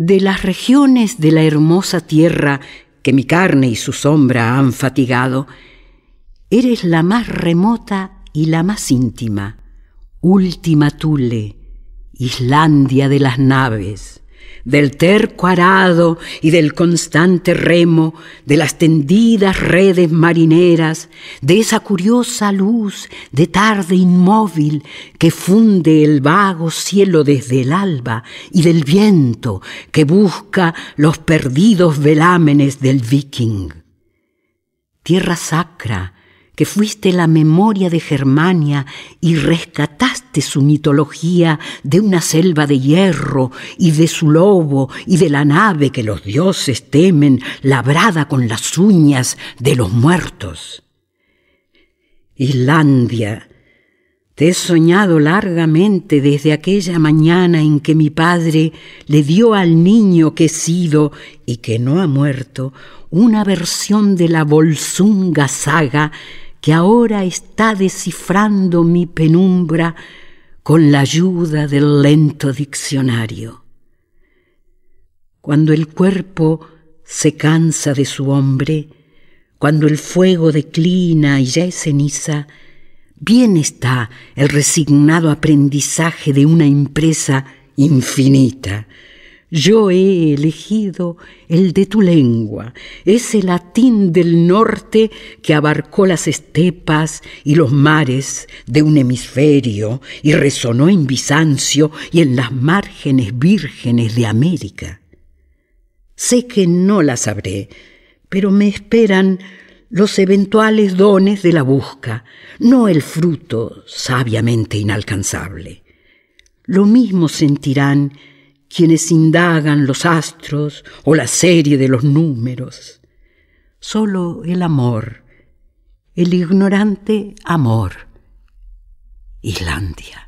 De las regiones de la hermosa tierra que mi carne y su sombra han fatigado, eres la más remota y la más íntima, última Tule, Islandia de las naves, del terco arado y del constante remo, de las tendidas redes marineras, de esa curiosa luz de tarde inmóvil que funde el vago cielo desde el alba y del viento que busca los perdidos velámenes del viking. Tierra sacra, que fuiste la memoria de Germania y rescataste su mitología de una selva de hierro y de su lobo y de la nave que los dioses temen, labrada con las uñas de los muertos. Islandia, te he soñado largamente desde aquella mañana en que mi padre le dio al niño que he sido y que no ha muerto una versión de la Volsunga saga que ahora está descifrando mi penumbra con la ayuda del lento diccionario. Cuando el cuerpo se cansa de su hombre, cuando el fuego declina y ya es ceniza, bien está el resignado aprendizaje de una empresa infinita, yo he elegido el de tu lengua, ese latín del norte que abarcó las estepas y los mares de un hemisferio y resonó en Bizancio y en las márgenes vírgenes de América. Sé que no la sabré, pero me esperan los eventuales dones de la busca, no el fruto sabiamente inalcanzable. Lo mismo sentirán quienes indagan los astros o la serie de los números. Solo el amor, el ignorante amor. Islandia.